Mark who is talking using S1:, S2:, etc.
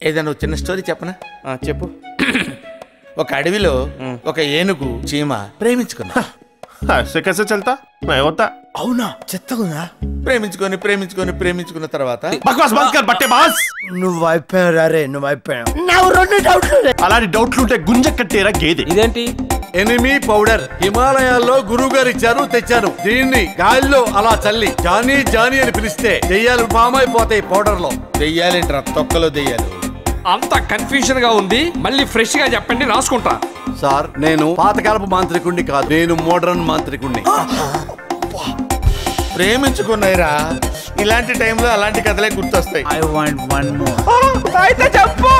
S1: ఏదైనా ఒక చిన్న స్టోరీ చెప్పనా
S2: ఆ, చెప్పు
S1: ఒక అడవిలో ఒక ఏనుగు చీమ ప్రేమించుకున్నా
S3: ऐसे कैसे चलता मैं होता
S4: అవునా చెత్తగుందా
S1: ప్రేమించుకొని ప్రేమించుకొని ప్రేమించుకున్న తర్వాత
S3: బక్వాస్ బంద్ కర్ బట్టే బాస్
S4: నువ్వు అయిపోయావు రే నువ్వు అయిపోయావు నాకు రెండు డౌట్లు
S3: అలాంటి డౌట్లు ఉంటే గుంజ కట్టేరా గేదె
S2: ఇదేంటి
S5: ఎనిమి పౌడర్ హిమాలయాల్లో గురువు గారు ఇచ్చారు తెచ్చాను దీన్ని గాలిలో అలా చల్లి జానీ జానీ అని పిలిస్తే దెయ్యాలు ఫామ్ అయిపోతాయి పౌడర్ లో
S1: దెయ్యాలేంట్రా తొక్కలో దెయ్యాలు
S6: అంత కన్ఫ్యూజన్గా ఉంది. మళ్ళీ ఫ్రెష్గా చెప్పండి రాసుకుంటా.
S5: సార్ నేను పాతకాలపు మాంత్రికుణ్ణి కాదు నేను మోడర్న్ మాంత్రికుణ్ణి.
S1: ప్రేమించుకున్నాయిరా. ఇలాంటి టైంలో అలాంటి కథలే గుర్తొస్తాయి.
S4: ఐ వాంట్ వన్ మోర్
S2: అయితే చెప్పు!